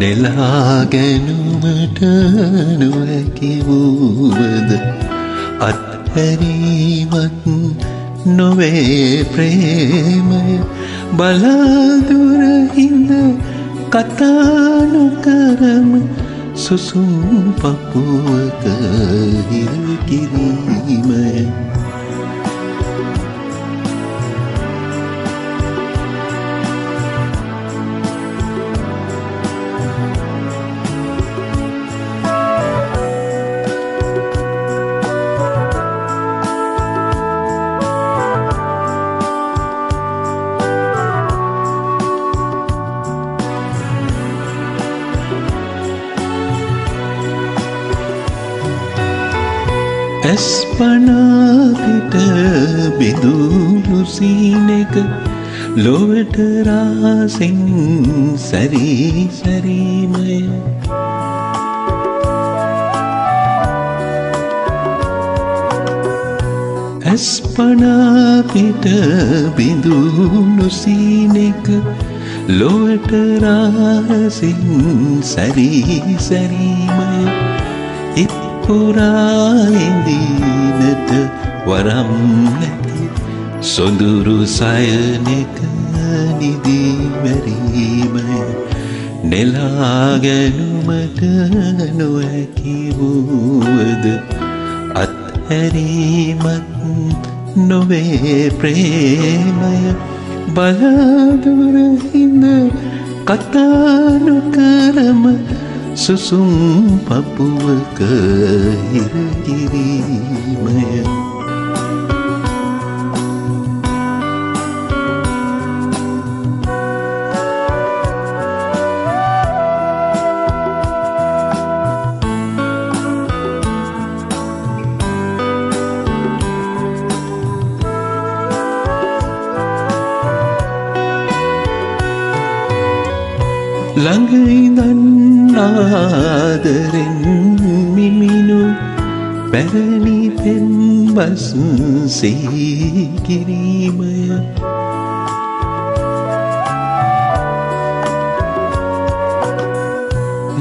නෙලාගැනුමට නොහැකි වූවද අත්හැරීමත් නොවේ ප්‍රේමය. බලාදුරහිඳ කතානුකරම සුසුම් පපුුවක හිරකිරීමය ඇස්පනාපිට බිදුලු සීනෙක ලොවට රාසින් සැරී සැරීමය. ඇස්පනාපිට බිඳුලු සීනෙක ලොවට රාසින් සැරී සැරීමය. පුරාඉඳීනට වරම් නැති සොඳුරු සයනෙක නිදීමැරීමය නෙලාගැනුමට නොහැකි වූවද අත්හැරීමත් නොවේ ප්‍රේමය. බලාදුරහිඳ කතානුකරම සුසුම් පපුුවක හිරකිරීමය ළඟඉදන්නාදරෙන් මිමිනු පැරණි පෙම්බස් සීකිරීමය.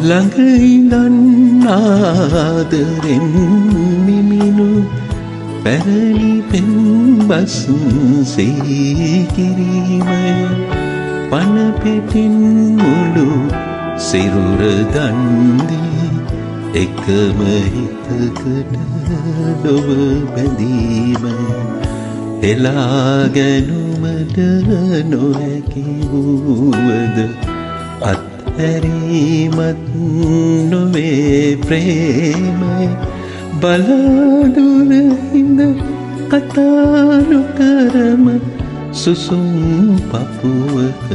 ළඟඉදන්නාදරෙන් මිමිනු පැරණි පෙම්බස් සීකිරීමය. පනපෙටින් මුළු සිරුර දන්දී එකම හිතකට නොව බැඳීම. එලාගැනුමට නොහැකි වූවද අත්හැරීමත් නොවේ ප්‍රේමය. බලාදුරහිඳ කතානුකරම සුසුම් පපුුවක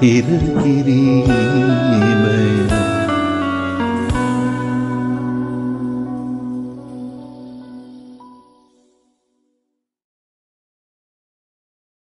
හිරකිරීමය